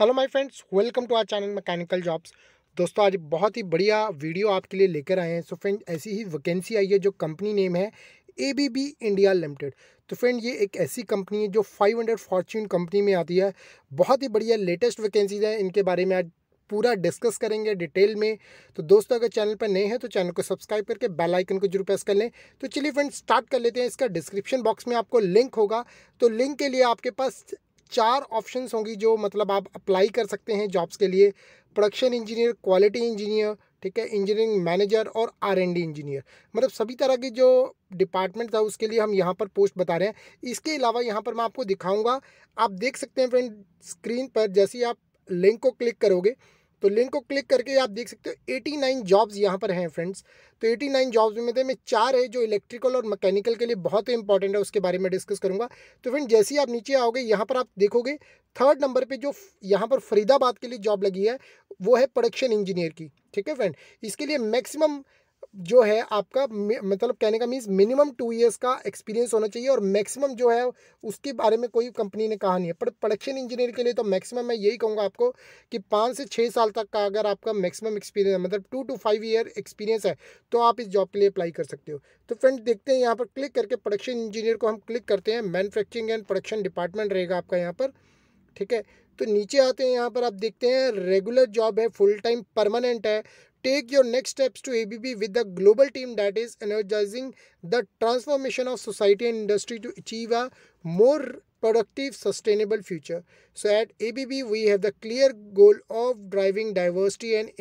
Hello my friends welcome to our channel mechanical jobs दोस्तों, आज बहुत ही बढ़िया वीडियो आपके लिए लेकर आए हैं। सो फ्रेंड ऐसी ही वैकेंसी आई है जो कंपनी नेम है A B B India limited तो फ्रेंड ये एक ऐसी कंपनी है जो 500 फॉर्च्यून कंपनी में आती है। बहुत ही बढ़िया लेटेस्ट वैकेंसीज हैं। इनके बारे में आज पूरा डिस्कस करेंगे डिटेल में। तो दोस्तों, अगर चैनल पर नए हैं तो चैनल को सब्सक्राइब करके बेल आइकन को ज़रूर प्रेस कर लें। तो चलिए फ्रेंड स्टार्ट कर लेते हैं। इसका डिस्क्रिप्शन बॉक्स में आपको लिंक होगा। तो लिंक के लिए आपके पास चार ऑप्शंस होंगी जो मतलब आप अप्लाई कर सकते हैं जॉब्स के लिए। प्रोडक्शन इंजीनियर क्वालिटी इंजीनियर ठीक है? इंजीनियरिंग मैनेजर और आर एन डी इंजीनियर मतलब सभी तरह के जो डिपार्टमेंट था उसके लिए हम यहाँ पर पोस्ट बता रहे हैं। इसके अलावा यहाँ पर मैं आपको दिखाऊँगा। आप देख सकते हैं फ्रेंड स्क्रीन पर जैसे ही आप लिंक को क्लिक करोगे तो लिंक को क्लिक करके आप देख सकते हो 89 जॉब्स यहाँ पर हैं फ्रेंड्स तो 89 जॉब्स में में चार है जो इलेक्ट्रिकल और मैकेनिकल के लिए बहुत इंपॉर्टेंट है, उसके बारे में डिस्कस करूँगा. तो फ्रेंड जैसे ही आप नीचे आओगे, यहाँ पर आप देखोगे थर्ड नंबर पर जो यहाँ पर फरीदाबाद के लिए जॉब लगी है, वो है प्रोडक्शन इंजीनियर की. ठीक है फ्रेंड इसके लिए मैक्सिमम जो है आपका मतलब कहने का मीन्स मिनिमम टू इयर्स का एक्सपीरियंस होना चाहिए और मैक्सिमम जो है उसके बारे में कोई कंपनी ने कहा नहीं है। पर प्रोडक्शन इंजीनियर के लिए तो मैक्सिमम मैं यही कहूँगा आपको कि पाँच से छः साल तक का अगर आपका मैक्सिमम एक्सपीरियंस मतलब two two five year experience है तो आप इस जॉब के लिए अप्लाई कर सकते हो। तो फ्रेंड देखते हैं यहाँ पर क्लिक करके प्रोडक्शन इंजीनियर को हम क्लिक करते हैं। मैनुफैक्चरिंग एंड प्रोडक्शन डिपार्टमेंट रहेगा आपका यहाँ पर, ठीक है? तो नीचे आते हैं यहाँ पर, आप देखते हैं रेगुलर जॉब है फुल टाइम परमानेंट है। take your next steps to ABB with the global team that is energizing the transformation of society and industry to achieve a more productive, sustainable future. So at ABB, we have the clear goal of driving diversity and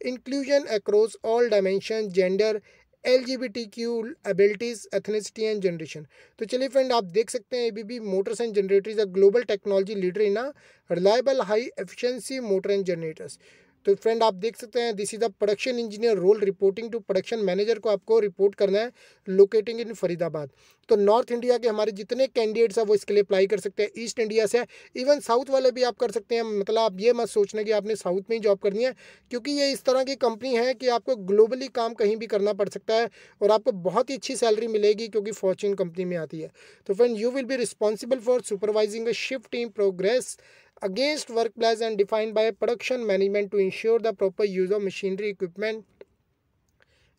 inclusion across all dimensions, gender, L G B T Q abilities ethnicity and generation तो चलिए friend आप देख सकते हैं A B B motors and generators a global technology leader in a reliable high efficiency motor and generators तो friend आप देख सकते हैं this is the production engineer role reporting to production manager को आपको रिपोर्ट करना है लोकेटिंग इन फरीदाबाद। तो नॉर्थ इंडिया के हमारे जितने कैंडिडेट्स हैं, वो इसके लिए अप्लाई कर सकते हैं। ईस्ट इंडिया से इवन साउथ वाले भी आप कर सकते हैं। मतलब आप ये मत सोचना कि आपने साउथ में ही जॉब करनी है, क्योंकि ये इस तरह की कंपनी है कि आपको ग्लोबली काम कहीं भी करना पड़ सकता है और आपको बहुत ही अच्छी सैलरी मिलेगी क्योंकि फॉर्चून कंपनी में आती है। तो friend you will be responsible for supervising a shift team progress against workplace and defined by production management to ensure the proper use of machinery, equipment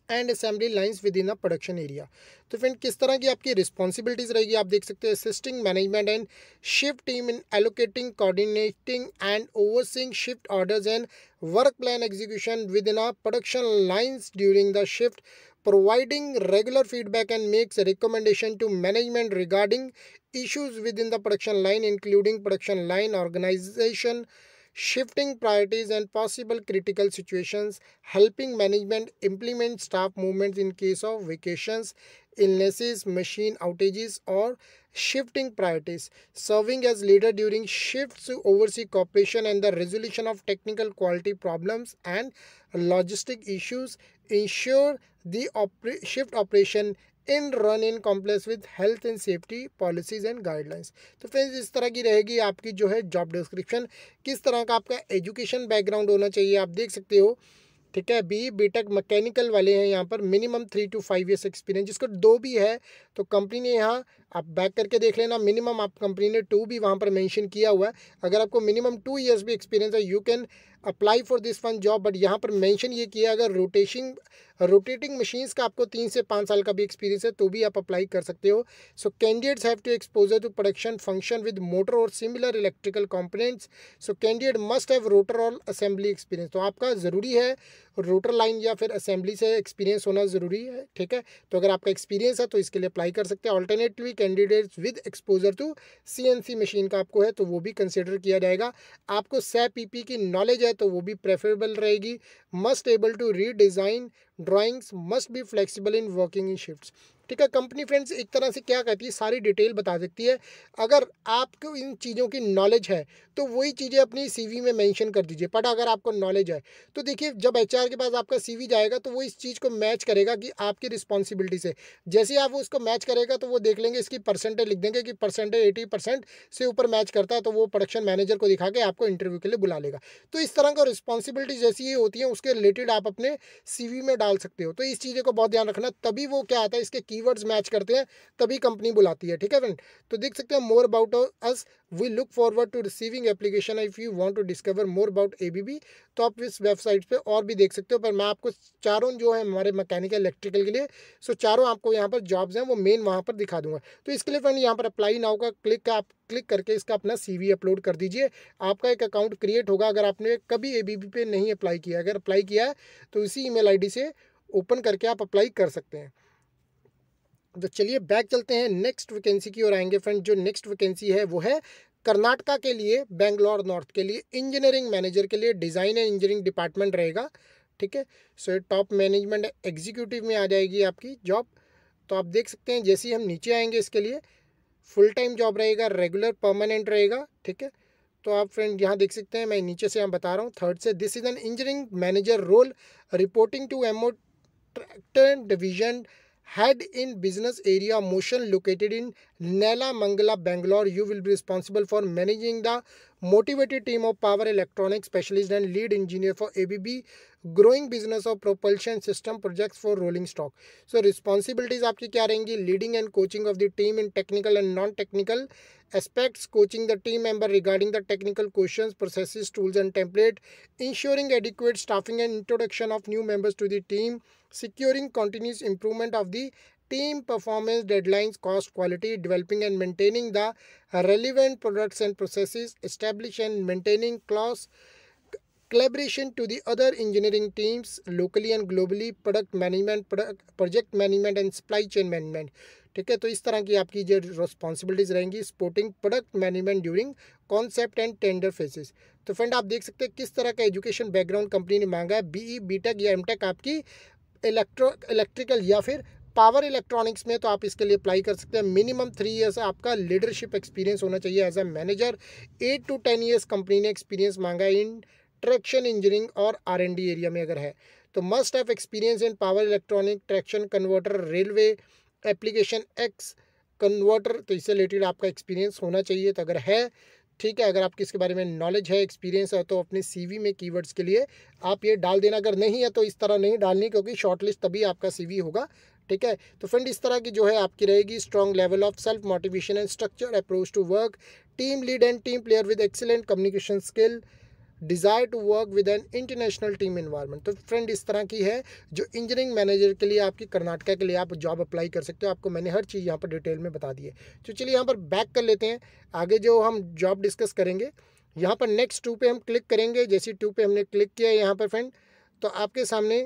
and assembly lines within a production area तो friend किस तरह की आपकी responsibilities रहेगी? आप देख सकते हैं assisting management and shift team in allocating coordinating and overseeing shift orders and work plan execution within a production lines during the shift providing regular feedback and makes recommendation to management regarding issues within the production line including production line organization shifting priorities and possible critical situations helping management implement staff movements in case of vacations illnesses machine outages or shifting priorities. Serving as leader during shifts to oversee cooperation and the resolution of technical quality problems and logistic issues ensure the oper shift operation in run in complex with health and safety policies and guidelines तो friends इस तरह की रहेगी आपकी जो है job description किस तरह का आपका एजुकेशन बैकग्राउंड होना चाहिए, आप देख सकते हो। ठीक है बी बी टेक मैकेनिकल वाले हैं यहाँ पर minimum three two five years experience जिसको दो भी है तो कंपनी ने यहाँ, आप बैक करके देख लेना मिनिमम आप कंपनी ने टू भी वहाँ पर मेंशन किया हुआ है। अगर आपको मिनिमम टू ईयर्स भी एक्सपीरियंस है you can apply for this one job but यहाँ पर मेंशन ये किया, अगर रोटेशन रोटेटिंग मशीन्स का आपको तीन से पाँच साल का भी एक्सपीरियंस है तो भी आप अप्लाई कर सकते हो। So candidates have to exposure to production function with motor और similar electrical components so candidate must have rotor और असेंबली एक्सपीरियंस तो आपका ज़रूरी है रोटर लाइन या फिर असेंबली से एक्सपीरियंस होना ज़रूरी है, ठीक है? तो अगर आपका एक्सपीरियंस है तो इसके लिए अप्लाई कर सकते हैं। Alternately candidates with exposure to CNC machine का आपको है तो वो भी कंसिडर किया जाएगा। आपको सै पी की नॉलेज है तो वो भी प्रेफरेबल रहेगी। Must able to redesign drawings must be flexible in working in shifts ठीक है कंपनी फ्रेंड्स एक तरह से क्या कहती है, सारी डिटेल बता सकती है। अगर आपको इन चीज़ों की नॉलेज है तो वही चीज़ें अपनी सीवी में मेंशन कर दीजिए। बट अगर आपको नॉलेज है तो देखिए, जब एचआर के पास आपका सीवी जाएगा तो वो इस चीज़ को मैच करेगा कि आपकी रिस्पॉन्सिबिलिटी से। जैसे आप उसको मैच करेगा तो वो देख लेंगे, इसकी परसेंटेज लिख देंगे कि परसेंटेज एटी परसेंट से ऊपर मैच करता है तो वो प्रोडक्शन मैनेजर को दिखा के आपको इंटरव्यू के लिए बुला लेगा। तो इस तरह का रिस्पॉन्सिबिलिटी जैसी होती है, उसके रिलेटेड आप अपने सीवी में डाल सकते हो। तो इस चीज़ें को बहुत ध्यान रखना, तभी वो क्या आता है, इसके कीवर्ड्स मैच करते हैं, तभी कंपनी बुलाती है, ठीक है फ्रेंड तो देख सकते हैं more about us we look forward to receiving application if you want to discover more about ABB तो आप इस वेबसाइट पे और भी देख सकते हो, पर मैं आपको चारों जो है हमारे मैकेनिकल इलेक्ट्रिकल के लिए सो चारों आपको यहाँ पर जॉब्स हैं, वो मेन वहाँ पर दिखा दूँगा। तो इसके लिए फ्रेंड यहाँ पर अप्लाई नाउ का क्लिक का, आप क्लिक करके इसका अपना सीवी अपलोड कर दीजिए। आपका एक अकाउंट क्रिएट होगा, अगर आपने कभी एबीबी पे नहीं अप्लाई किया, अगर अप्लाई किया है तो इसी ईमेल आईडी से ओपन करके आप अप्लाई कर सकते हैं। तो चलिए बैक चलते हैं नेक्स्ट वैकेंसी की ओर आएँगे फ्रेंड। जो नेक्स्ट वैकेंसी है वो है कर्नाटका के लिए, बेंगलोर नॉर्थ के लिए, इंजीनियरिंग मैनेजर के लिए, डिज़ाइन एंड इंजीनियरिंग डिपार्टमेंट रहेगा, ठीक है? सो टॉप मैनेजमेंट एग्जीक्यूटिव में आ जाएगी आपकी जॉब। तो आप देख सकते हैं जैसे ही हम नीचे आएँगे इसके लिए, फुल टाइम जॉब रहेगा, रेगुलर परमानेंट रहेगा, ठीक है? तो आप फ्रेंड यहाँ देख सकते हैं, मैं नीचे से यहाँ बता रहा हूँ, थर्ड से, this is an engineering manager role, reporting to MO tractor division head in business area motion located in Nella Mangala, Bangalore. You will be responsible for managing the motivated team of power electronics specialist and lead engineer for ABB growing business of propulsion system projects for rolling stock. So responsibilities आपकी क्या रहेंगी leading and coaching of the team in technical and non-technical aspects, coaching the team member regarding the technical questions, processes, tools and template, ensuring adequate staffing and introduction of new members to the team, securing continuous improvement of the team performance deadlines cost quality developing and maintaining the relevant products and process establish and maintaining close collaboration to the other engineering teams locally and globally product management project management and supply chain management ठीक है तो इस तरह की आपकी जो responsibilities रहेंगी supporting product management during concept and tender phases तो फ्रेंड आप देख सकते हैं किस तरह का एजुकेशन बैकग्राउंड कंपनी ने मांगा है बी ई बी टेक या एम टेक आपकी इलेक्ट्रो इलेक्ट्रिकल या फिर पावर इलेक्ट्रॉनिक्स में तो आप इसके लिए अप्लाई कर सकते हैं। मिनिमम थ्री ईयर्स आपका लीडरशिप एक्सपीरियंस होना चाहिए as a manager eight to ten years company ने एक्सपीरियंस मांगा इन ट्रैक्शन इंजीनियरिंग और आरएनडी एरिया में अगर है। तो must have experience in power electronic traction converter railway application X converter तो इससे रिलेटेड आपका एक्सपीरियंस होना चाहिए। तो अगर है, ठीक है, अगर आपकी इसके बारे में नॉलेज है एक्सपीरियंस है तो अपने सीवी में कीवर्ड्स के लिए आप ये डाल देना। अगर नहीं है तो इस तरह नहीं डालनी, क्योंकि शॉर्टलिस्ट तभी आपका सीवी होगा। ठीक है? तो फ्रेंड इस तरह की जो है आपकी रहेगी strong level of self motivation and structure approach to work team lead and team player with excellent communication skill desire to work with an international team environment तो फ्रेंड इस तरह की है जो इंजीनियरिंग मैनेजर के लिए आपकी कर्नाटका के लिए आप जॉब अप्लाई कर सकते हो। आपको मैंने हर चीज़ यहाँ पर डिटेल में बता दी है। तो चलिए यहाँ पर बैक कर लेते हैं। आगे जो हम जॉब डिस्कस करेंगे, यहाँ पर नेक्स्ट टू पे हम क्लिक करेंगे। जैसे टू पे हमने क्लिक किया है यहाँ पर फ्रेंड तो आपके सामने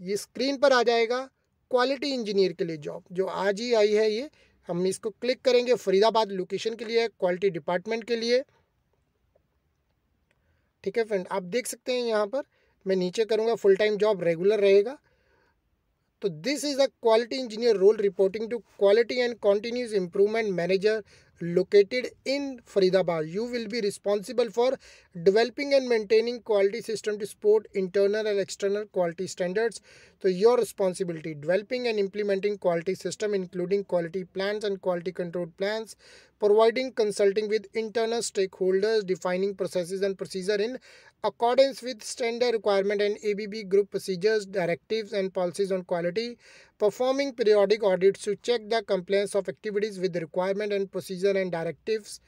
ये स्क्रीन पर आ जाएगा। क्वालिटी इंजीनियर के लिए जॉब जो आज ही आई है ये हम इसको क्लिक करेंगे, फरीदाबाद लोकेशन के लिए क्वालिटी डिपार्टमेंट के लिए ठीक है फ्रेंड आप देख सकते हैं यहाँ पर, मैं नीचे करूँगा फुल टाइम जॉब रेगुलर रहेगा तो this is a quality engineer role reporting to quality and continuous improvement manager located in Faridabad. You will be responsible for developing and maintaining quality system to support internal and external quality standards. So your responsibility. Developing and implementing quality system including quality plans and quality control plans, providing consulting with internal stakeholders, defining processes and procedure in accordance with standard requirement and ABB group procedures, directives and policies on quality, performing periodic audits to check the compliance of activities with requirement and procedure and directives,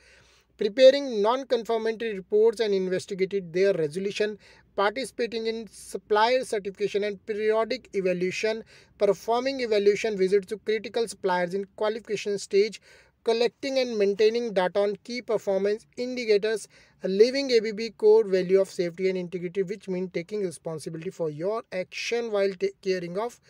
preparing non-conformity reports and investigating their resolution, participating in supplier certification and periodic evaluation, performing evaluation visits to critical suppliers in qualification stage, collecting and maintaining data on key performance indicators, living ABB core value of safety and integrity, which means taking responsibility for your action while taking caring of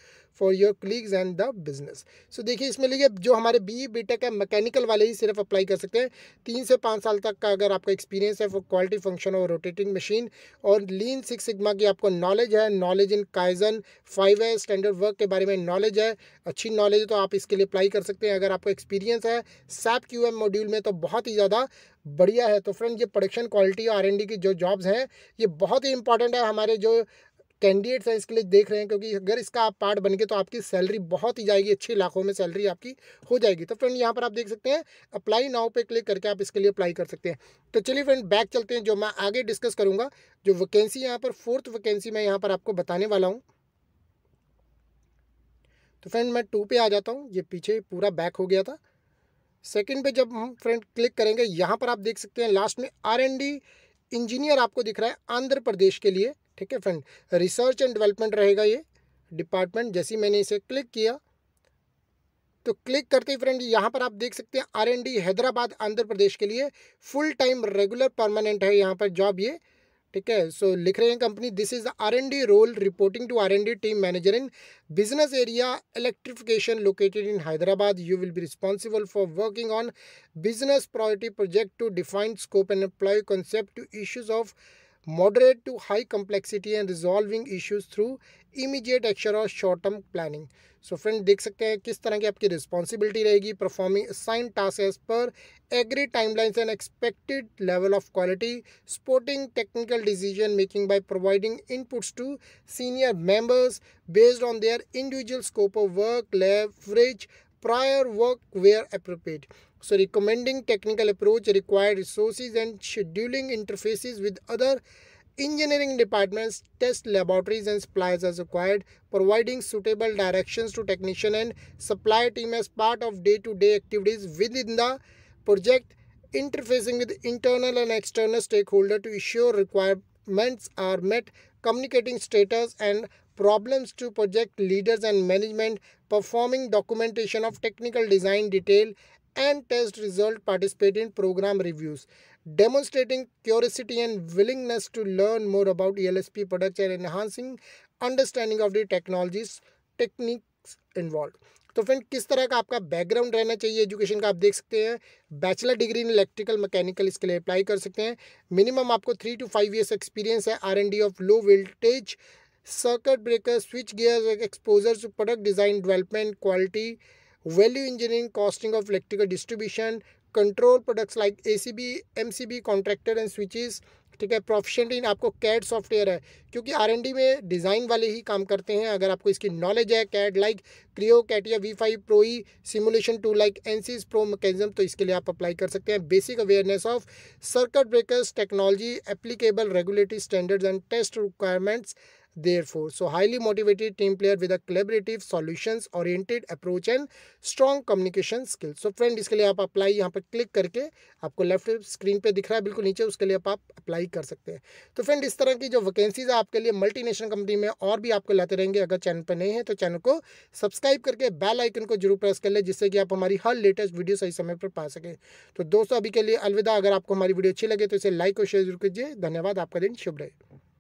for your colleagues and the business so देखिए, इसमें लिखिए, जो हमारे B B tech है mechanical वाले ही सिर्फ़ apply कर सकते हैं। तीन से पाँच साल तक का अगर आपका एक्सपीरियंस है फॉर क्वालिटी फ़ंक्शन और रोटेटिंग मशीन और लीन सिक्स सिग्मा की आपको नॉलेज है नॉलेज इन काइजन फाइव है स्टैंडर्ड वर्क के बारे में नॉलेज है, अच्छी नॉलेज है तो आप इसके लिए अप्लाई कर सकते हैं। अगर आपको एक्सपीरियंस है सैप क्यू एम मॉड्यूल में तो बहुत ही ज़्यादा बढ़िया है। तो फ्रेंड ये प्रोडक्शन क्वालिटी और आर की जो जॉब्स हैं, ये बहुत ही इंपॉर्टेंट है। हमारे जो कैंडिडेट्स हैं, इसके लिए देख रहे हैं, क्योंकि अगर इसका आप पार्ट बन गए तो आपकी सैलरी बहुत ही जाएगी, अच्छे लाखों में सैलरी आपकी हो जाएगी। तो फ्रेंड यहाँ पर आप देख सकते हैं अप्लाई नाउ पे क्लिक करके आप इसके लिए अप्लाई कर सकते हैं। तो चलिए फ्रेंड बैक चलते हैं, जो मैं आगे डिस्कस करूँगा, जो वैकेंसी यहाँ पर फोर्थ वैकेंसी मैं यहाँ पर आपको बताने वाला हूँ। तो फ्रेंड मैं टू पे आ जाता हूँ, ये पीछे पूरा बैक हो गया था। सेकंड पे जब हम फ्रेंड क्लिक करेंगे, यहाँ पर आप देख सकते हैं लास्ट में आर एन डी इंजीनियर आपको दिख रहा है, आंध्र प्रदेश के लिए। ठीक है फ्रेंड रिसर्च एंड डेवलपमेंट रहेगा ये डिपार्टमेंट जैसे मैंने इसे क्लिक किया। तो क्लिक करते ही फ्रेंड यहाँ पर आप देख सकते हैं R and D Hyderabad, Andhra Pradesh के लिए फुल टाइम रेगुलर परमानेंट है यहाँ पर जॉब ये। ठीक है? सो लिख रहे हैं company this is R and D role reporting to R and D team manager in business area electrification located in Hyderabad you will be responsible for working on business priority project to defined scope and employ concept to issues of moderate to high complexity and resolving issues through immediate action or short term planning so friend देख सकते हैं किस तरह की आपकी responsibility रहेगी performing sign task as per agree timelines and expected level of quality supporting technical decision making by providing inputs to senior members based on their individual scope of work leverage prior work where appropriate. So recommending technical approach, required resources and scheduling interfaces with other engineering departments, test laboratories and suppliers as required, providing suitable directions to technician and supply team as part of day-to-day -day activities within the project, interfacing with internal and external stakeholders to ensure requirements are met, communicating status and problems to project leaders and management, performing documentation of technical design detail and test result, participate in program reviews, demonstrating curiosity and willingness to learn more about ELSP products and enhancing understanding of the technologies, techniques involved. तो friend किस तरह का आपका background रहना चाहिए education का आप देख सकते हैं bachelor degree in electrical mechanical इसके लिए अप्लाई कर सकते हैं मिनिमम आपको three two five years experience है R and D of low voltage breakers, switch gears, exposure to product design, development, quality, value engineering, costing of electrical distribution, control products like ACB, MCB, contractor and switches, ठीक है? Proficient इन आपको CAD software है क्योंकि R N D में design वाले ही काम करते हैं। अगर आपको इसकी नॉलेज है कैड लाइक क्रियो कैट या V five Pro E simulation to like N C pro mechanism तो इसके लिए आप अप्लाई कर सकते हैं। Basic awareness of circuit breakers technology applicable regulatory standards and test requirements therefore, so highly motivated team player with a collaborative solutions oriented approach and strong communication skills. So friend, इसके लिए आप apply यहाँ पर click करके आपको left screen पे दिख रहा है, बिल्कुल नीचे, उसके लिए आप अप्लाई कर सकते हैं। तो फ्रेंड इस तरह की जो वैकेंसीज है आपके लिए मल्टीनेशनल कंपनी में और भी आपको लाते रहेंगे। अगर चैनल पर नहीं है तो चैनल को सब्सक्राइब करके बेल आइकन को ज़रूर प्रेस कर ले, जिससे कि आप हमारी हर लेटेस्ट वीडियो सही समय पर पा सके। तो दोस्तों, अभी के लिए अलविदा। अगर आपको हमारी वीडियो अच्छी लगे तो इसे लाइक और शेयर ज़रूर कीजिए। धन्यवाद। आपका दिन शुभ रहे।